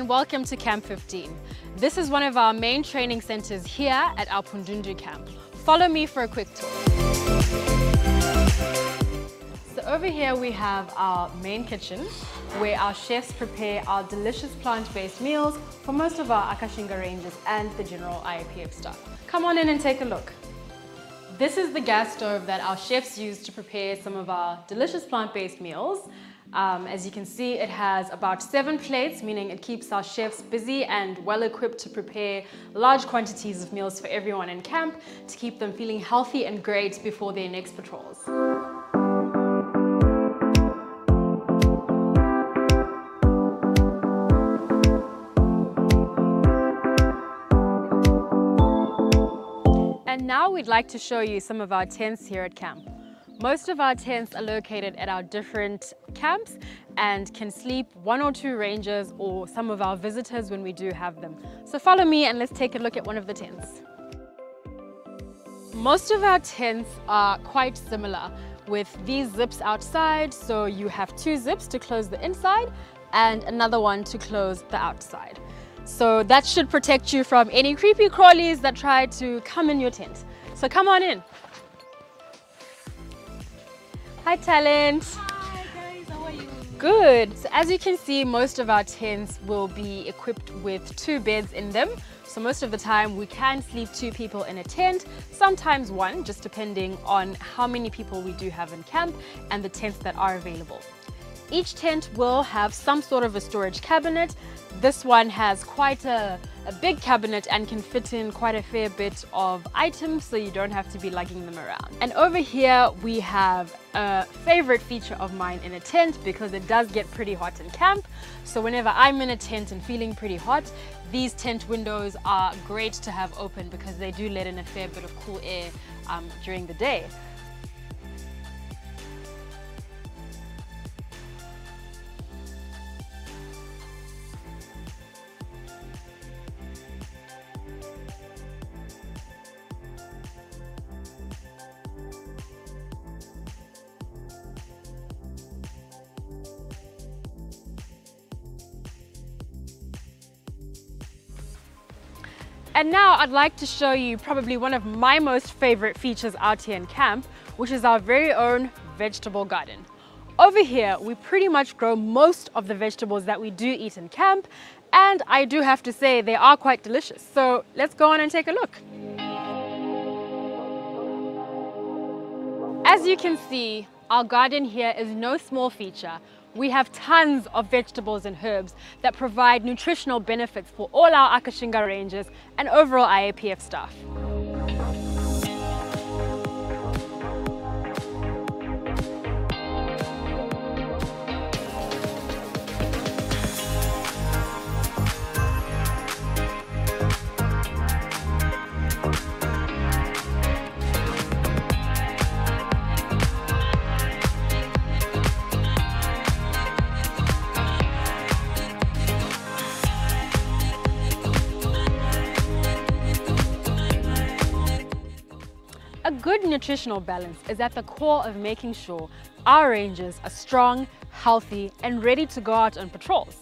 welcome to Camp 15. This is one of our main training centers here at our Phundundu camp. Follow me for a quick tour. So over here we have our main kitchen where our chefs prepare our delicious plant-based meals for most of our Akashinga rangers and the general IAPF staff. Come on in and take a look. This is the gas stove that our chefs use to prepare some of our delicious plant-based meals. Um, as you can see, it has about seven plates, meaning it keeps our chefs busy and well equipped to prepare large quantities of meals for everyone in camp to keep them feeling healthy and great before their next patrols. And now we'd like to show you some of our tents here at camp. Most of our tents are located at our different camps and can sleep one or two rangers or some of our visitors when we do have them. So follow me and let's take a look at one of the tents. Most of our tents are quite similar with these zips outside. So you have two zips to close the inside and another one to close the outside. So that should protect you from any creepy crawlies that try to come in your tent. So come on in. Hi Talent. Hi guys, how are you? Good. So as you can see, most of our tents will be equipped with two beds in them. So most of the time we can sleep two people in a tent, sometimes one, just depending on how many people we do have in camp and the tents that are available. Each tent will have some sort of a storage cabinet. This one has quite a, a big cabinet and can fit in quite a fair bit of items so you don't have to be lugging them around. And over here we have a favorite feature of mine in a tent because it does get pretty hot in camp. So whenever I'm in a tent and feeling pretty hot, these tent windows are great to have open because they do let in a fair bit of cool air um, during the day. And now I'd like to show you probably one of my most favorite features out here in camp, which is our very own vegetable garden. Over here, we pretty much grow most of the vegetables that we do eat in camp, and I do have to say they are quite delicious. So let's go on and take a look. As you can see, our garden here is no small feature. We have tons of vegetables and herbs that provide nutritional benefits for all our Akashinga rangers and overall IAPF staff. Nutritional balance is at the core of making sure our rangers are strong, healthy, and ready to go out on patrols.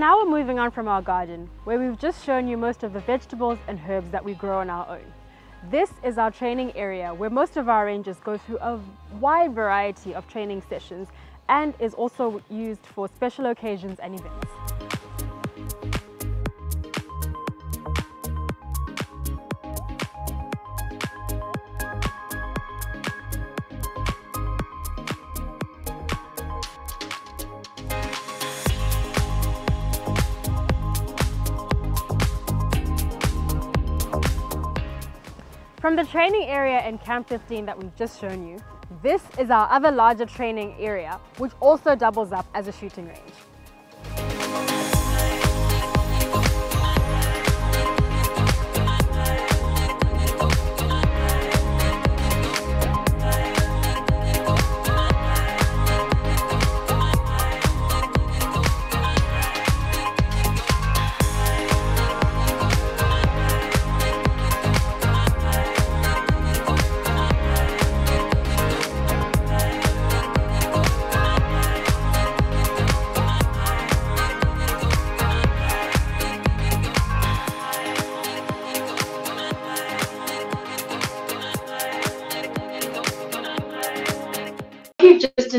Now we're moving on from our garden, where we've just shown you most of the vegetables and herbs that we grow on our own. This is our training area where most of our rangers go through a wide variety of training sessions and is also used for special occasions and events. From the training area in Camp 15 that we've just shown you, this is our other larger training area, which also doubles up as a shooting range.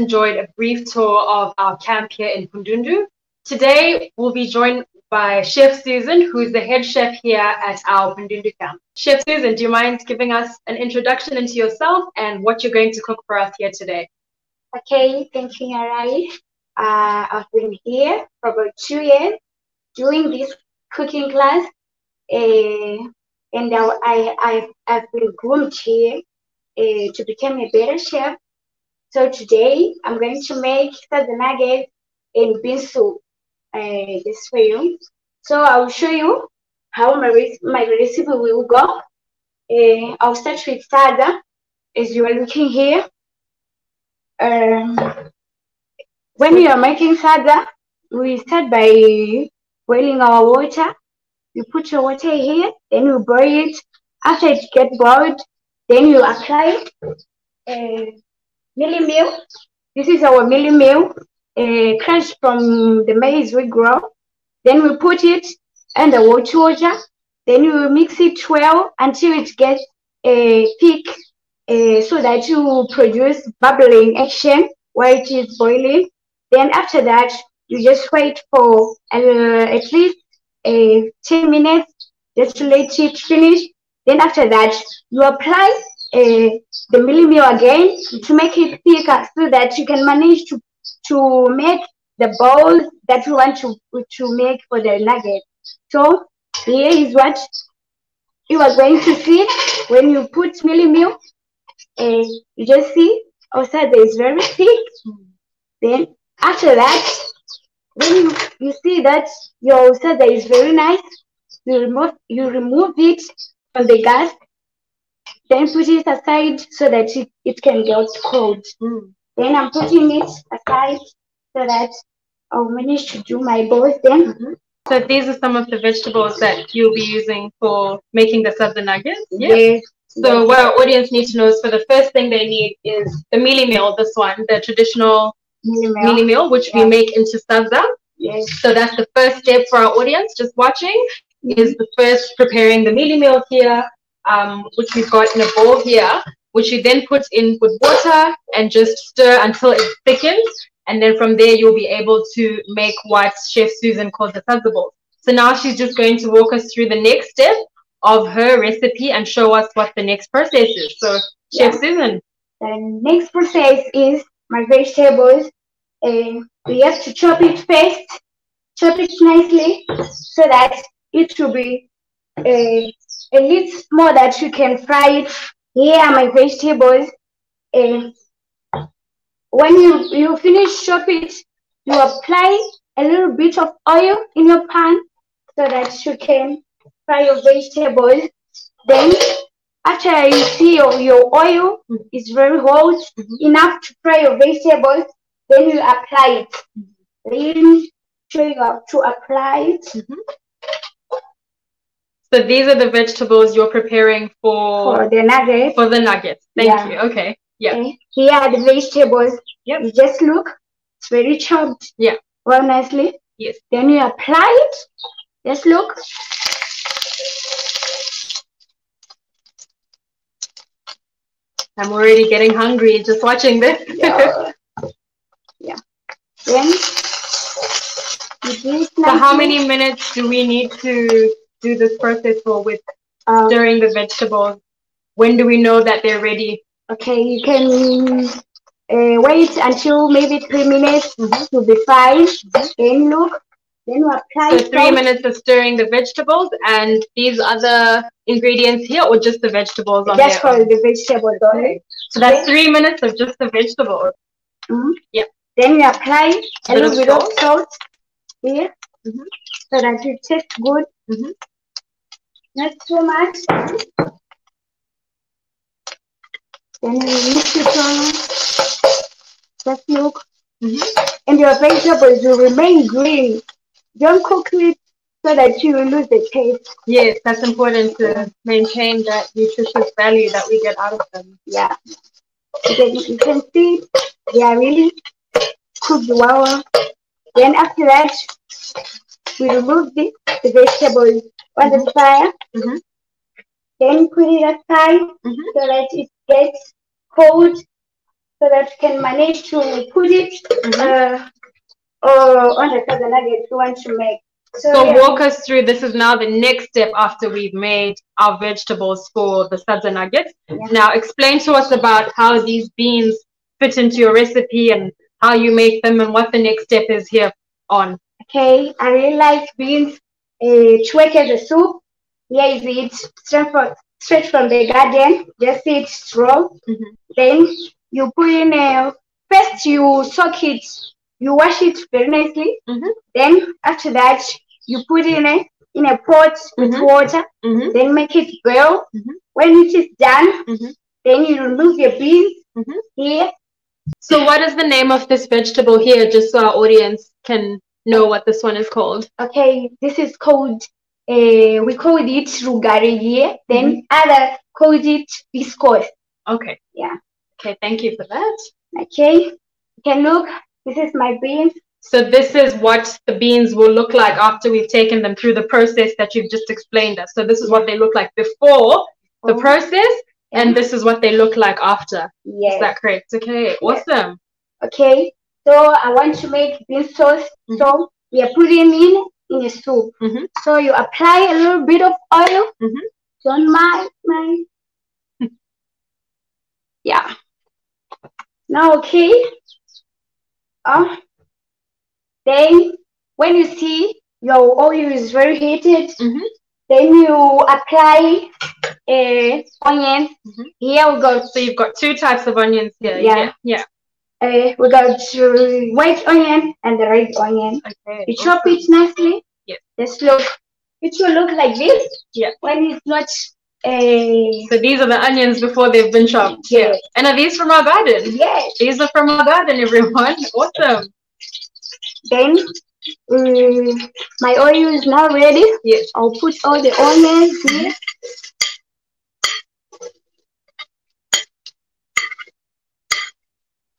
Enjoyed a brief tour of our camp here in Phundundu. Today, we'll be joined by Chef Susan, who's the head chef here at our Phundundu camp. Chef Susan, do you mind giving us an introduction into yourself and what you're going to cook for us here today? Okay, thank you, Narai. Uh, I've been here for about two years doing this cooking class, uh, and I, I, I've been groomed here uh, to become a better chef. So today I'm going to make the nuggets in bean soup. Uh, this for you. So I'll show you how my, my recipe will go. Uh, I'll start with sadza, as you are looking here. Um, when you are making sadza, we start by boiling our water. You put your water here, then you boil it. After it gets boiled, then you apply uh, mealie meal. This is our mealie meal, uh, crushed from the maize we grow. Then we put it under water. Then you mix it well until it gets uh, thick uh, so that you produce bubbling action while it is boiling. Then after that, you just wait for uh, at least uh, 10 minutes just to let it finish. Then after that, you apply uh, the meal again to make it thicker so that you can manage to, to make the balls that you want to, to make for the nugget. So here is what you are going to see when you put meal. Uh, you just see outside is very thick. Then after that, when you, you see that your sadza is very nice, you remove you remove it from the gas, then put it aside so that it, it can get cold. Mm. Then I'm putting it aside so that I'll manage to do my balls then. Mm -hmm. So these are some of the vegetables that you'll be using for making the sadza nuggets? Yes. yes. So what our audience needs to know is for the first thing they need is the mealie meal, this one, the traditional mealie meal, which we make into sadza. Yes. So that's the first step for our audience just watching is the first preparing the mealie meal here, um, which we've got in a bowl here, which you then put in with water and just stir until it thickens. And then from there, you'll be able to make what Chef Susan calls the balls. So now she's just going to walk us through the next step of her recipe and show us what the next process is. So, Chef yeah. Susan. The next process is my vegetables uh, we have to chop it first, chop it nicely so that it will be uh, a little more that you can fry it. Here are my vegetables. Uh, when you, you finish chop it, you apply a little bit of oil in your pan so that you can fry your vegetables. Then after you see your, your oil is very hot, enough to fry your vegetables, then you apply it. Then show you how to apply it. Mm -hmm. So these are the vegetables you're preparing for for the nuggets. For the nuggets. Thank yeah. you. Okay. Yeah. Okay. Here are the vegetables. Yep. You just look. It's very chopped. Yeah. Well nicely. Yes. Then you apply it. Just look. I'm already getting hungry just watching this. Yeah. yeah. Then so how many minutes do we need to do this process for with um, stirring the vegetables? When do we know that they're ready? Okay, you can uh, wait until maybe three minutes mm -hmm. to be fine. Then look, then we apply. So three minutes of stirring the vegetables and these other ingredients here, or just the vegetables on Just for the vegetables only. So that's three minutes of just the vegetables. Mm -hmm. Yeah. Then we apply a little bit of salt here mm -hmm. so that it tastes good. Mm -hmm. Not too much. Then you mix it on. Just look. Mm -hmm. And your vegetables will remain green. Don't cook it so that you will lose the taste. Yes, that's important to maintain that nutritious value that we get out of them. Yeah. You can see they are really cooked well. Then after that, we remove the, the vegetables on the fire. Then put it aside mm -hmm. so that it gets cold. so that you can manage to put it Mhm. uh, or on the sadza nuggets you want to make. So, So yeah. walk us through. This is now the next step after we've made our vegetables for the sadza nuggets. Yeah. Now explain to us about how these beans fit into your recipe and how you make them and what the next step is here on. Okay, I really like beans. Uh, as a soup. Here is it straight from, straight from the garden. Just eat raw. Mhm. Then you put in a first you soak it. You wash it very nicely. Mhm. Then after that you put in a in a pot with Mhm. water. Mhm. Then make it boil. Mhm. When it is done, Mhm. then you remove your beans here. So what is the name of this vegetable here, just so our audience can know what this one is called? Okay, this is called, uh, we call it rugari here. Then other call it viscose. Okay. Yeah. Okay, thank you for that. Okay, you can look. This is my beans. So this is what the beans will look like after we've taken them through the process that you've just explained us. So this is what they look like before the Oh, process, and this is what they look like after. Is Yes. that correct? Okay, awesome. Okay, so I want to make bean sauce. Mhm. So we are putting in in a soup. Mhm. So you apply a little bit of oil. Mhm. Don't mind, mind. yeah. Now, okay. Uh, then when you see your oil is very heated, Mhm. then you apply uh, onions. Mhm. Here we go. So you've got two types of onions here. Yeah. Yeah. Uh, we got uh, white onion and the red onion. Okay. You chop it nicely. Yes. Just look. It will look like this. Yeah. When it's not. Uh, So these are the onions before they've been chopped. Yes. And are these from our garden? yes. These are from our garden, everyone. Awesome. Then uh, my oil is now ready. Yes. I'll put all the onions here.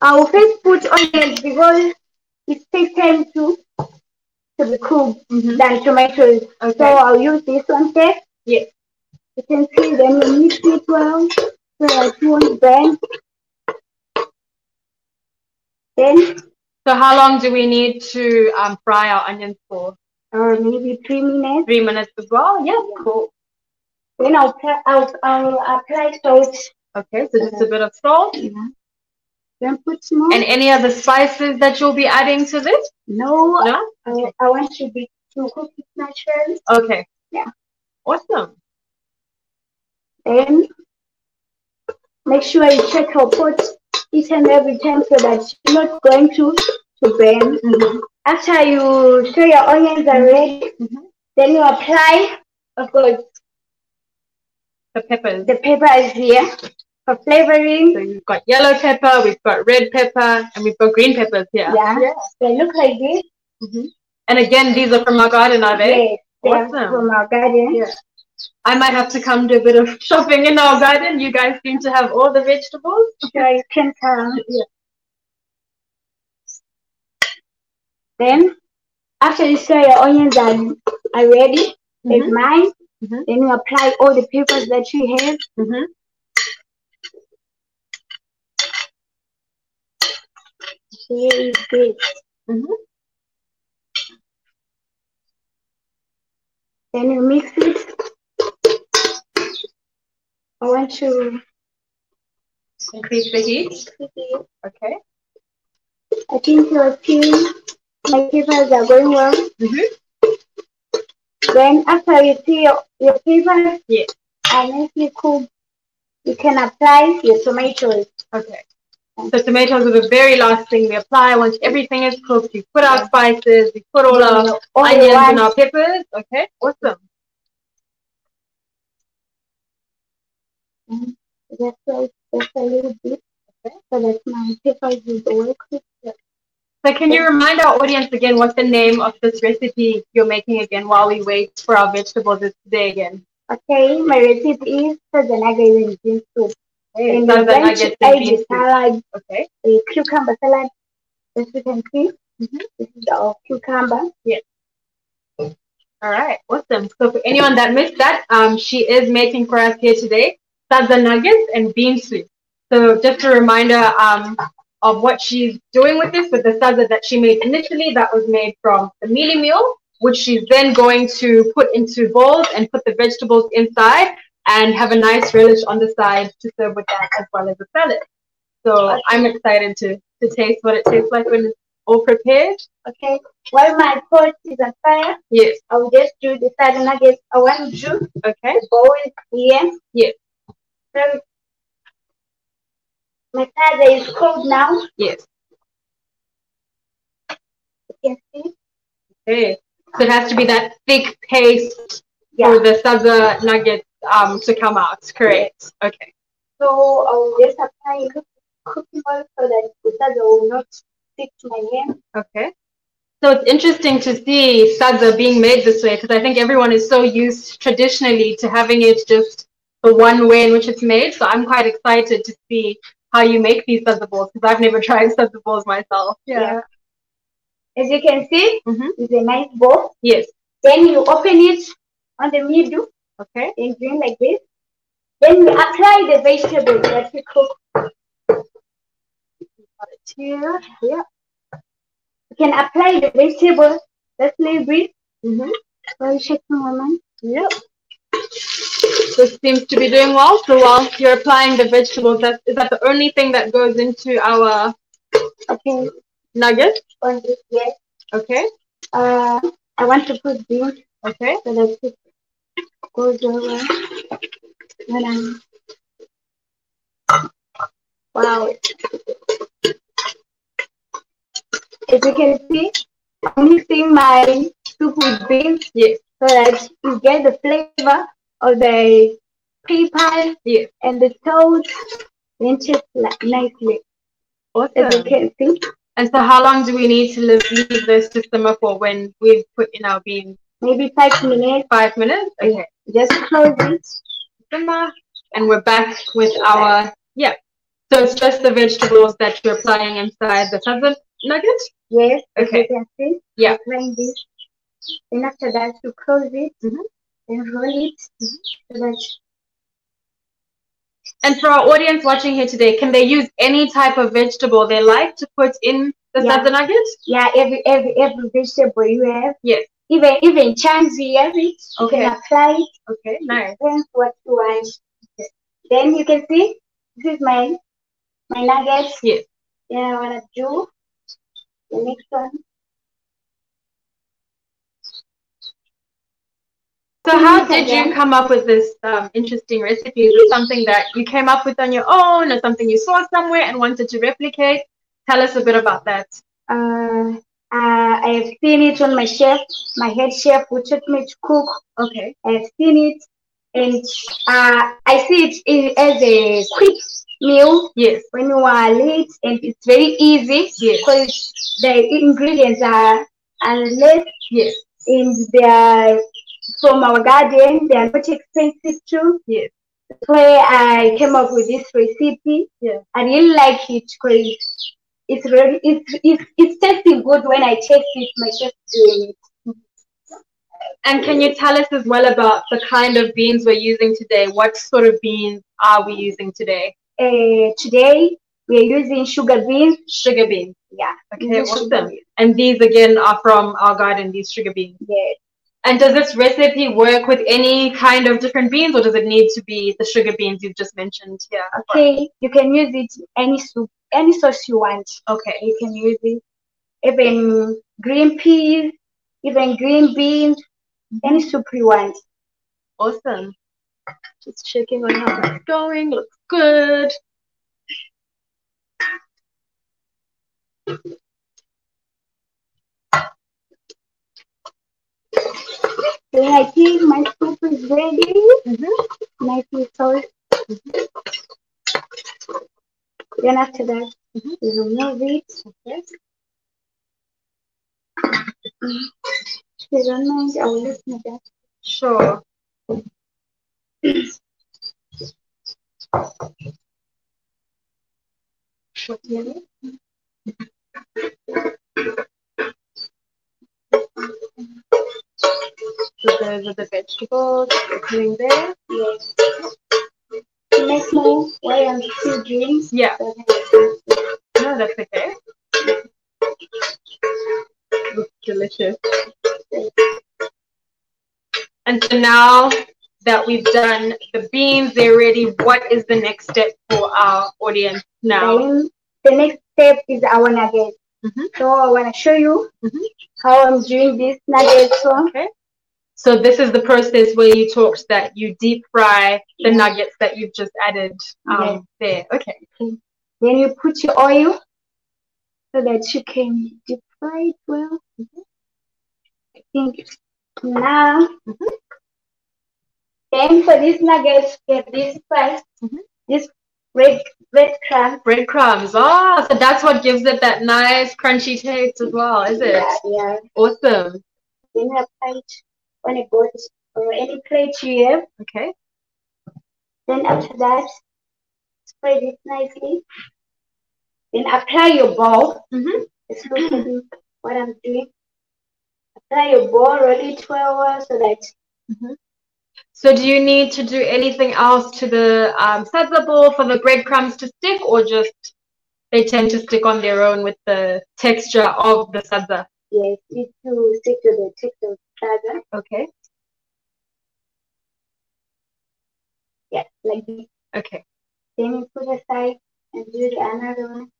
I'll first put onions because it takes time to to be cooked Mhm. than tomatoes. So I'll use this one first. Yes. You can see then you mix it well so that you won't burn. Then So how long do we need to um, fry our onions for? or maybe three minutes. Three minutes as well? Yeah, cool. Then I'll I'll, I'll apply salt. Okay, so just a bit of salt. Then put more. And any other spices that you'll be adding to this? no, No? I, I want to be to cook it naturally. Okay. Yeah. Awesome. Then make sure you check your pot each and every time so that you're not going to to burn. Mhm. After you show your onions are ready, Mhm. then you apply, of course, The peppers. the pepper is here for flavoring. So we've got yellow pepper, we've got red pepper, and we've got green peppers here. Yeah. They look like this. Mhm. And again, these are from our garden, are they? Yes, they Awesome. from our garden. Yeah. I might have to come do a bit of shopping in our garden. You guys seem to have all the vegetables. So you can come. Yeah. Then, after you show your onions are, are ready, Mhm. mine. Mhm. Then you apply all the peppers that you have. Mhm. Here is this. Mhm. Then you mix it. I want to. Increase the heat. Okay. I think you're seeing my peppers are going well. Mhm. Then after you see your, your peppers Yeah. are nicely cooked, you can apply your tomatoes. Okay. So tomatoes are the very last thing we apply once everything is cooked. We put our spices, we put all our All onions and our peppers. Okay. Awesome. Just like just a little bit, Okay. so that my peppers is well cooked. So can you remind our audience again what the name of this recipe you're making again while we wait for our vegetables is today again? Okay, my recipe is sazanaga and bean soup. And so we're then I going the add bean salad, Okay. a cucumber salad. As you can see, this is our cucumber. All right, awesome. So for anyone that missed that, um, she is making for us here today sadza nuggets and bean soup. So just a reminder, um, of what she's doing with this, with the sadza that she made initially, that was made from the mealie meal, which she's then going to put into bowls and put the vegetables inside and have a nice relish on the side to serve with that as well as a sadza. So I'm excited to, to taste what it tastes like when it's all prepared. Okay. While my pot is on fire, Yes. I will just do the salad nuggets. I want to do Okay. bowl here. Yes. So my salad is cold now. Yes. You can see. Okay. So it has to be that thick paste Yeah. for the sadza nuggets um, to come out. Correct. Okay. So I will just apply cook- cooking oil so that the will not stick to my hand. Okay. So it's interesting to see sadza being made this way because I think everyone is so used traditionally to having it just the one way in which it's made. So I'm quite excited to see how you make these sadza balls because I've never tried sadza balls myself. Yeah. As you can see, Mhm. it's a nice bowl. Yes. Then you open it on the middle Okay. and doing like this. Then you apply the vegetables that we cook. Here. Yeah. You can apply the vegetables. Let's leave it. Mm-hmm. You check my man. Yep. This seems to be doing well. So while you're applying the vegetables, that is that the only thing that goes into our Okay. nugget? On this, yes. Okay. Uh, I want to put beans Okay. so that it goes over. When I'm wow. As you can see, I'm mixing my soup with beans Yes. so that you get the flavor of the pepper Yes. and the just like nicely. As you can see, And so how long do we need to leave, leave this to simmer for when we've put in our beans? Maybe five minutes. Five minutes? Okay. Just close it. And we're back with our, yeah. So it's just the vegetables that you're applying inside the sadza nugget? Yes, Okay. you can see. Yeah. Like this. And after that, you close it Mhm. and roll it so that And for our audience watching here today, can they use any type of vegetable they like to put in the Yeah. sadza nugget? yeah, every every every vegetable you have, Yes. Even even chunks you have it, you Okay. can apply it. Okay, nice. Depends what you want. Then you can see this is my my nuggets. Yes. Then I wanna do the next one. So how did you come up with this um, interesting recipe? Is it something that you came up with on your own or something you saw somewhere and wanted to replicate? Tell us a bit about that. Uh, uh, I have seen it on my chef, my head chef who taught me to cook. Okay. I've seen it, and uh, I see it in, as a quick meal Yes. when you are late, and it's very easy Yes. because the ingredients are are less Yes. and they are from our garden. They are not expensive too. Yes. That's why I came up with this recipe. Yeah. I really like it because it's really it's, it's it's tasting good when I taste it. My chef doing it. And can you tell us as well about the kind of beans we're using today? What sort of beans are we using today? Uh, today we are using sugar beans. Sugar beans. Yeah. Okay, we use sugar awesome. And these again are from our garden, these sugar beans. Yes. And does this recipe work with any kind of different beans or does it need to be the sugar beans you've just mentioned here? Okay. You can use it any soup, any sauce you want. Okay. You can use it. Even green peas, even green beans, any soup you want. Awesome. Just checking on how it's going. Looks good. Then I think my soup is ready. Mm-hmm. Nicely sauce. Then after that, Mhm. we remove it. Okay. If you don't mind, I will use my that. Sure. So those are the vegetables sitting there. Yes. Make more while I'm still doing. Yeah. No, that's okay. Looks delicious. And so now that we've done the beans, they're ready. What is the next step for our audience now? Then the next step is our nuggets. Mhm. So I want to show you Mhm. how I'm doing this nuggets. So Okay. So this is the process where you talked that you deep fry the nuggets that you've just added um, there. Okay. then you put your oil so that you can deep fry it well. I think now. Mhm. Then for these nuggets, get this first. Mhm. This red red crumb. Breadcrumbs. Oh, so that's what gives it that nice crunchy taste as well, is it? Yeah, yeah. Awesome. Then you apply it on a board or any plate you have. Okay. Then after that, spread it nicely. Then apply your ball. Mm-hmm. Let's look at what I'm doing. Apply your ball, roll it well so that Mhm. So do you need to do anything else to the um, sadza ball for the breadcrumbs to stick or just they tend to stick on their own with the texture of the sadza? yes, need to stick to the texture Okay. Yeah, like this. Okay. Then you put aside and do the another one.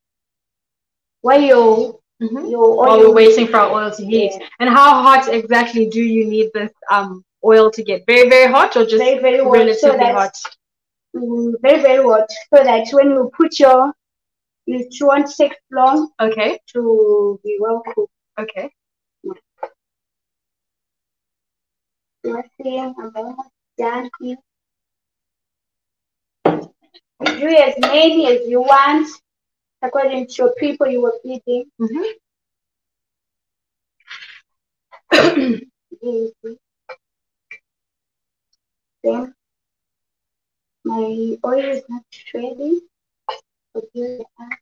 While Mm-hmm. your While oil we're waiting for our oil to heat. Yeah. And how hot exactly do you need this um oil to get? Very, very hot or just very very hot, so relatively that hot? mm, very very hot, so that when you put your it won't take long Okay. to be well cooked. Okay. You are seeing I'm almost done here. Do as many as you want according to your people you were feeding. Mm-hmm. Yes. Then my oil is not ready. So here they are.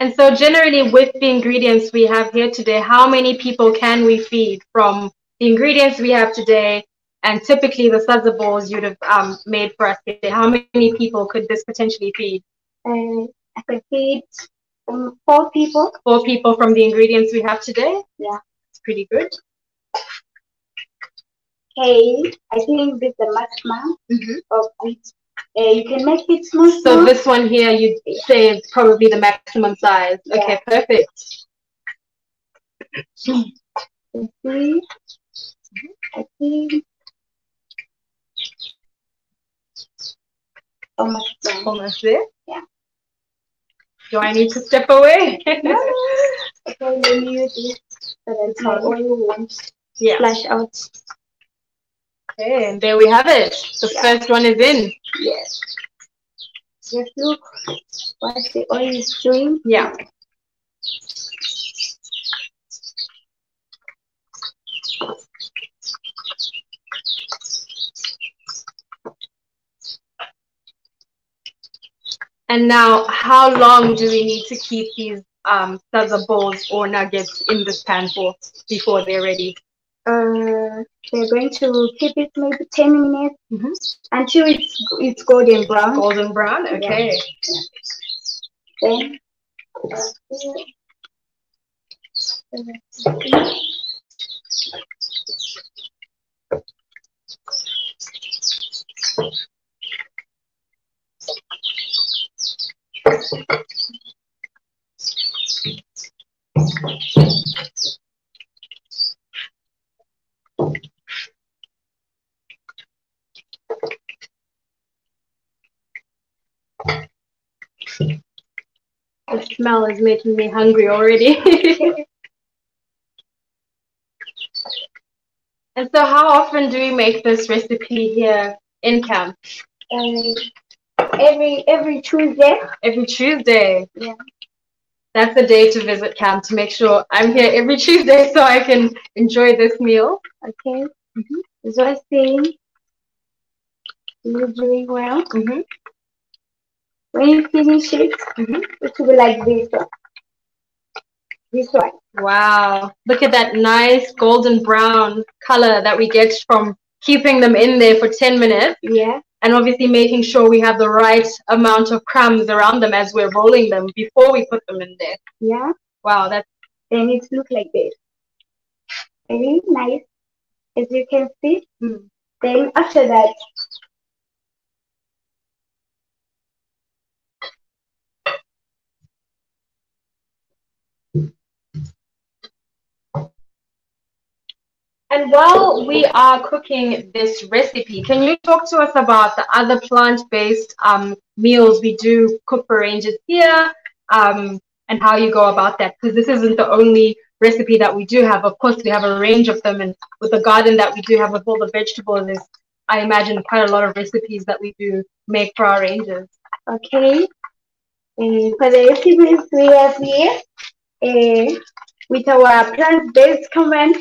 And so generally with the ingredients we have here today, how many people can we feed from the ingredients we have today? And typically the sadza bowls you'd have um, made for us today, how many people could this potentially feed? Uh, I can feed um, four people. Four people from the ingredients we have today? Yeah. It's pretty good. Okay, I think this is the maximum Mhm. of it. Uh, you can make it small. So this one here you'd say is probably the maximum size. Okay, perfect. see, I think almost done. Almost there. Yeah. Do I need to step away? Okay, me use this so that my oil won't yeah. splash out. Okay, and there we have it. The Yeah. first one is in. Yes. Just look what the oil is doing. Yeah. And now, how long do we need to keep these um, sadza balls or nuggets in this pan for before they're ready? Uh, we're going to keep it maybe 10 minutes Mhm. until it's it's golden brown. Golden brown. Okay. Then The smell is making me hungry already. and so, how often do we make this recipe here in camp? uh, every every Tuesday. Every Tuesday. Yeah. That's the day to visit camp to make sure I'm here every Tuesday so I can enjoy this meal. Okay. Mm-hmm. So I saying you're doing well. Mm-hmm. When you finish it, Mhm. it will be like this one. This one. Wow. Look at that nice golden brown color that we get from keeping them in there for 10 minutes. Yeah. and obviously making sure we have the right amount of crumbs around them as we're rolling them before we put them in there. Yeah. Wow, that's Then it looks like this. Very nice, as you can see. mm. Then after that, And while we are cooking this recipe, can you talk to us about the other plant-based um, meals we do cook for rangers here, um, and how you go about that? Because this isn't the only recipe that we do have. Of course, we have a range of them, and with the garden that we do have with all the vegetables, there's, I imagine, quite a lot of recipes that we do make for our rangers. okay. Uh, for the recipes we have here, uh, with our plant-based comment,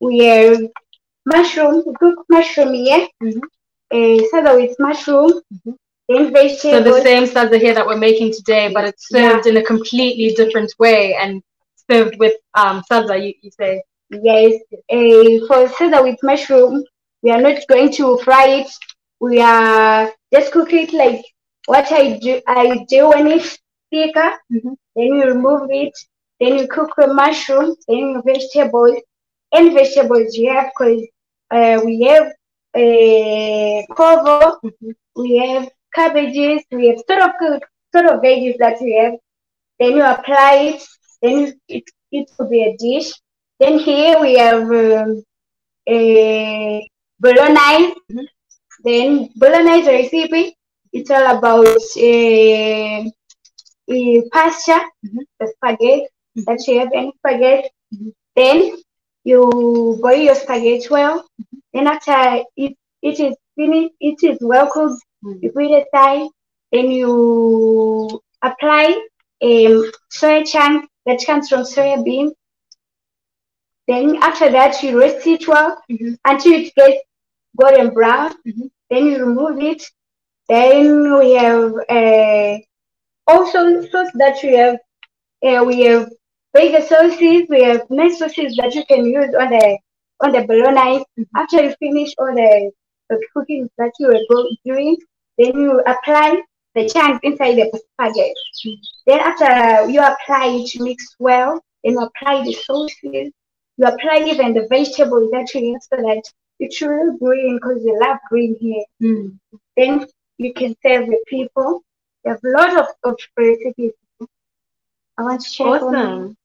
we have mushroom, cook mushroom here. Mhm. Uh, so with mushroom, Mhm. then So the same sadza here that we're making today, but it's served in a completely different way and served with um, salsa, you, you say. Yes, uh, for sadza with mushroom, we are not going to fry it. We are just cook it like what I do. I do when it's thicker. Mhm. Then you remove it. Then you cook the mushroom. Then vegetables and vegetables you have because uh, we have uh, cover. We have cabbages. We have sort of sort of veggies that we have. Then you apply it. Then it it will be a dish. Then here we have um, a bolognese. Mhm. Then bolognese recipe. It's all about uh, uh, pasta, Mhm. the spaghetti that you have any spaghetti. Then you boil your spaghetti well. Then after it, it is finished, it is well cooked. Mhm. You put it aside. Then you apply um, soy chunk that comes from soya bean. Then after that, you roast it well Mhm. until it gets golden brown. Mhm. Then you remove it. Then we have uh, also sauce that we have. Uh, we have burger sauces. We have nice sauces that you can use on the on the bolognese. Mhm. After you finish all the, the cooking that you were doing, then you apply the chunks inside the spaghetti. Then after you apply it, you mix well. Then you apply the sauces. You apply even the vegetables that you have so that it's real green because you love green here. Mm. Then you can serve the people. You have a lot of, of recipes. I want to share. Awesome.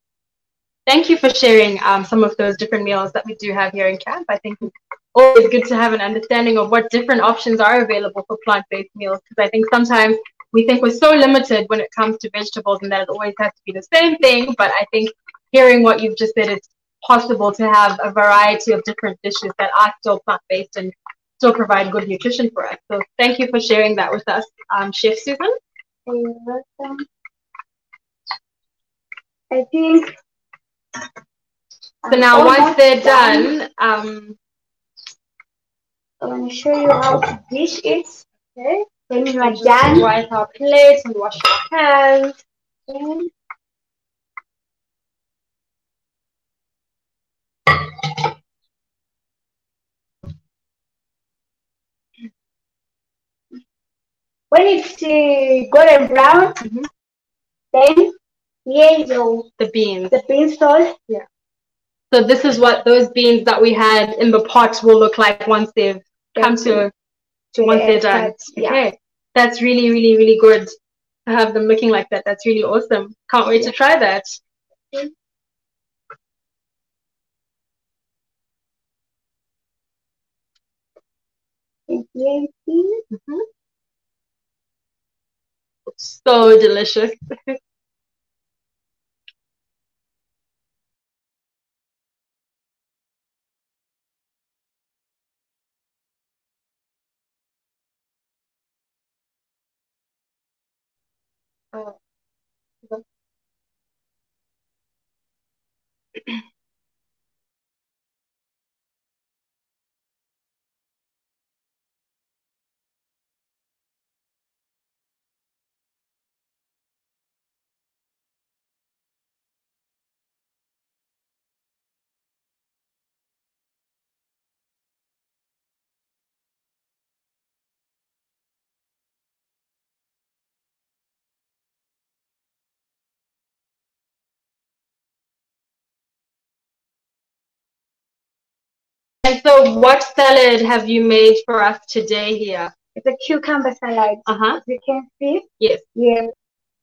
Thank you for sharing um, some of those different meals that we do have here in camp. I think it's always good to have an understanding of what different options are available for plant-based meals because I think sometimes we think we're so limited when it comes to vegetables and that it always has to be the same thing. But I think hearing what you've just said, it's possible to have a variety of different dishes that are still plant-based and still provide good nutrition for us. So thank you for sharing that with us, um, Chef Susan. I think. So now once they're done, um, I want to show you how to dish it. okay, When you are done, wipe our plates and wash our hands. then when it's uh, golden brown, Mhm. then your The beans. the bean sauce. Yeah. So this is what those beans that we had in the pot will look like once they've come to to once the they're done. Yeah. Okay, that's really, really, really good to have them looking like that. That's really awesome. Can't wait to try that. You. Mm-hmm. So delicious. Oh. And so, what salad have you made for us today here? It's a cucumber salad. Uh huh. You can see. Yes. Yeah.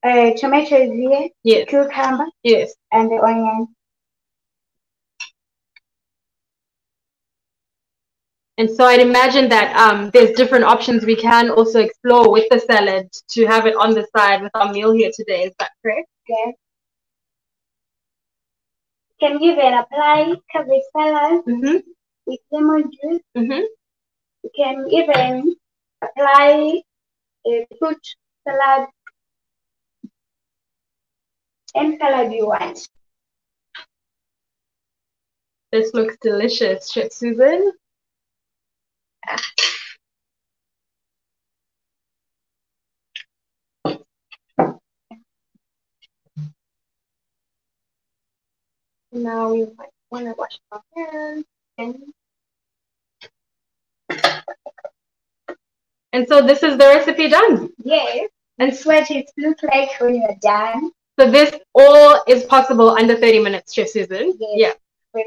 Uh, tomato is here. Yes. Cucumber Yes. and the onion. And so I'd imagine that um, there's different options we can also explore with the salad to have it on the side with our meal here today. Is that correct? Yes. Can even apply cabbage salad Mm-hmm. With lemon juice. Mm-hmm. You can even apply a fruit salad. Any salad you want. This looks delicious, Chef Susan. Now we might want to wash our hands. And, so this is the recipe done. Yes. And what it looks like when you're done. so this all is possible under 30 minutes, Chef Susan. Yes. Yeah.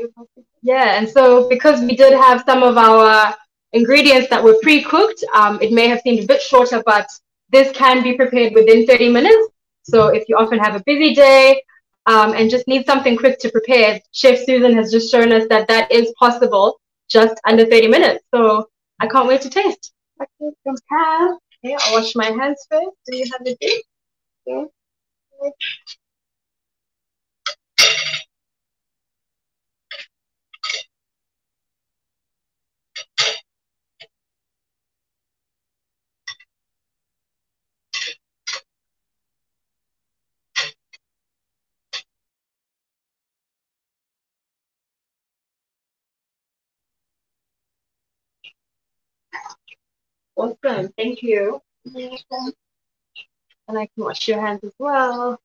Yeah, and so because we did have some of our ingredients that were pre-cooked, um, it may have seemed a bit shorter, but this can be prepared within 30 minutes. So if you often have a busy day um, and just need something quick to prepare, Chef Susan has just shown us that that is possible just under 30 minutes. So I can't wait to taste. Okay. Okay, I'll wash my hands first. Do you have a dish? Yes. Awesome, thank you. And I can wash your hands as well.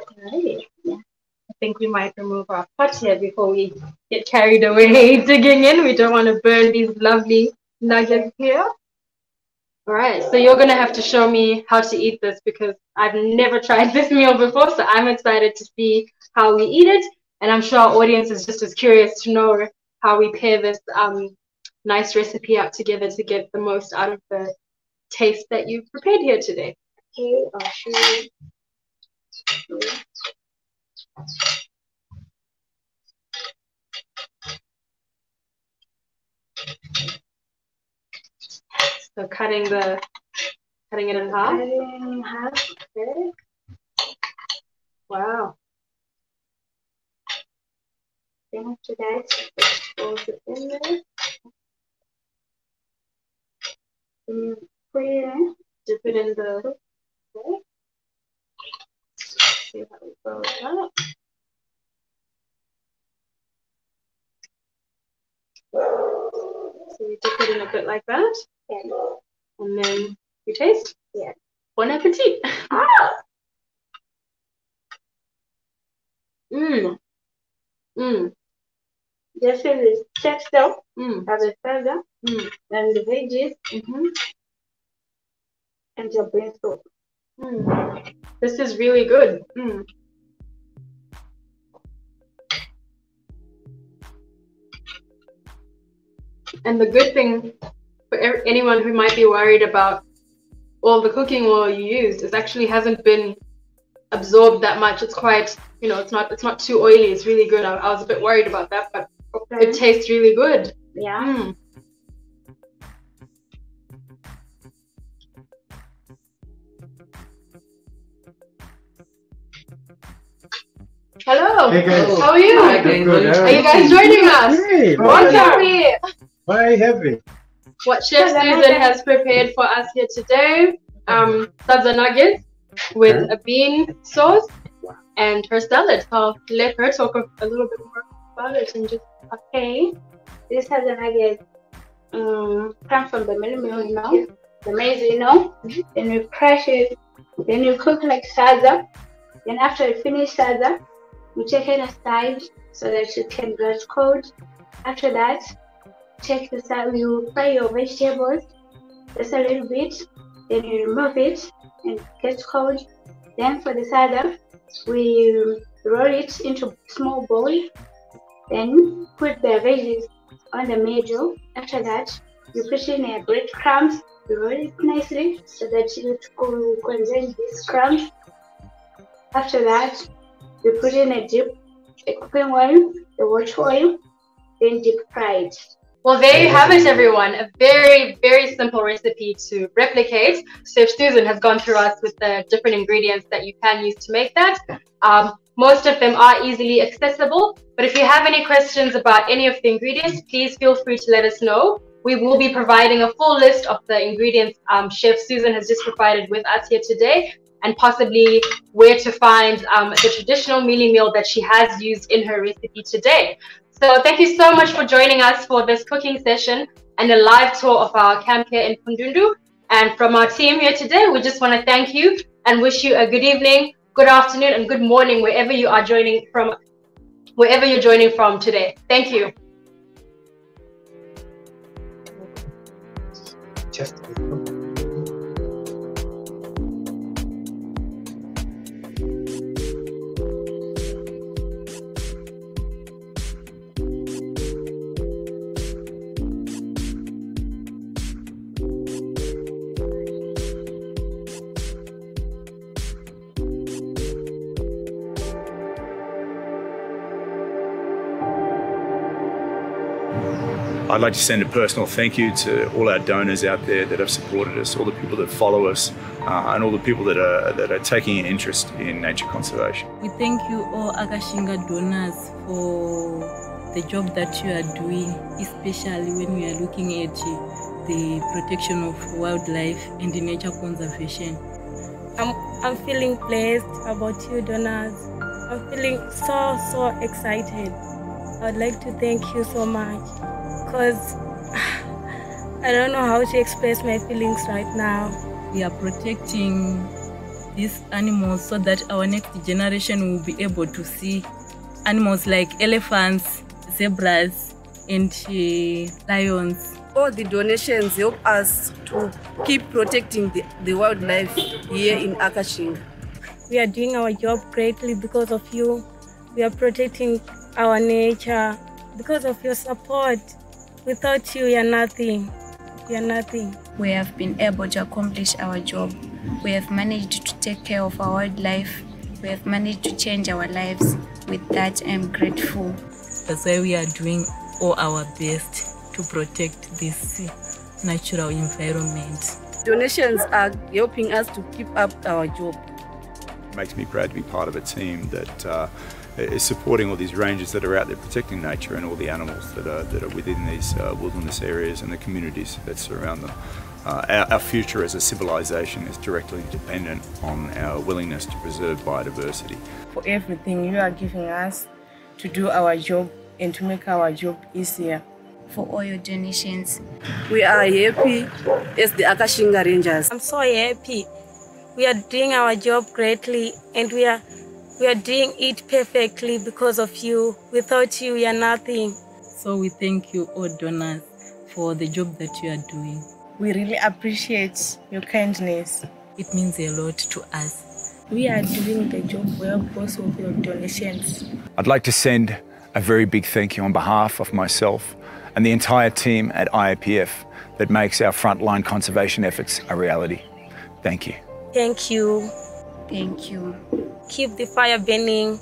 Alright. Yeah. I think we might remove our pot here before we get carried away digging in. We don't want to burn these lovely nuggets here. All right, so you're gonna have to show me how to eat this because I've never tried this meal before, so I'm excited to see how we eat it, and I'm sure our audience is just as curious to know how we pair this um, nice recipe up together to get the most out of the taste that you've prepared here today. Okay, I'll show you. So cutting the cutting it in half. Cutting half. Okay. Wow. Then after that, fold it in there. You put it in. Dip it in the. Okay. See how it up. So we dip it in a bit like that, And and then you taste. Yeah. Bon appetit. ah, Mmm. Mmm. Just feel the texture Mmm. of the salad Mmm. and the veggies Mm-hmm. and your bean soup. Mm. This is really good. Mm. And the good thing for anyone who might be worried about all the cooking oil you used, it actually hasn't been absorbed that much. It's quite, you know, it's not it's not too oily. It's really good. I, I was a bit worried about that, but it tastes really good. Yeah. Mm. Hello. Hey guys. How are you? Hi, Good, good. Are you guys joining us? Hey, What's why, up? why happy? What Chef Susan has prepared for us here today, um, sadza nuggets with a bean sauce and her salad. So I'll let her talk a, a little bit more about and just Okay. This has a nugget um come from the mill you know. The maize, you know. Then you crush it. Then you cook like sadza. Then after you finish sadza, you take it aside so that you can get cold. After that, take the salad, you fry your vegetables just a little bit. Then you remove it and get cold. Then for the salad, we roll it into small bowl, then put the veggies on the middle. After that, you put in a breadcrumbs, roll it nicely so that it will contain these crumbs. After that, you put in a dip, a cooking oil, the water oil, then deep it. Well, there you have it, everyone. A very, very simple recipe to replicate. Chef Susan has gone through us with the different ingredients that you can use to make that. Um, most of them are easily accessible, but if you have any questions about any of the ingredients, please feel free to let us know. We will be providing a full list of the ingredients um, Chef Susan has just provided with us here today and possibly where to find um, the traditional mealie meal that she has used in her recipe today. So thank you so much for joining us for this cooking session and a live tour of our camp here in Phundundu. And from our team here today, we just want to thank you and wish you a good evening, good afternoon, and good morning wherever you are joining from, wherever you're joining from today. Thank you. Just I'd like to send a personal thank you to all our donors out there that have supported us, all the people that follow us, uh, and all the people that are that are taking an interest in nature conservation. We thank you all Akashinga donors for the job that you are doing, especially when we are looking at the protection of wildlife and the nature conservation. I'm, I'm feeling blessed about you donors. I'm feeling so, so excited. I'd like to thank you so much because I don't know how to express my feelings right now. We are protecting these animals so that our next generation will be able to see animals like elephants, zebras, and uh, lions. All the donations help us to keep protecting the, the wildlife here in Akashinga. We are doing our job greatly because of you. We are protecting our nature because of your support. Without you, we are nothing. We are nothing. We have been able to accomplish our job. We have managed to take care of our wildlife. We have managed to change our lives. With that, I'm grateful. That's why we are doing all our best to protect this natural environment. Donations are helping us to keep up our job. It makes me proud to be part of a team that uh, is supporting all these rangers that are out there protecting nature and all the animals that are, that are within these uh, wilderness areas and the communities that surround them. Uh, our, our, future as a civilization is directly dependent on our willingness to preserve biodiversity. For everything you are giving us to do our job and to make our job easier. For all your donations. We are happy as the Akashinga Rangers. I'm so happy. We are doing our job greatly and we are we are doing it perfectly because of you. Without you, we are nothing. So we thank you, all donors, for the job that you are doing. We really appreciate your kindness. It means a lot to us. We are doing the job well because of your donations. I'd like to send a very big thank you on behalf of myself and the entire team at IAPF that makes our frontline conservation efforts a reality. Thank you. Thank you. Thank you. Keep the fire burning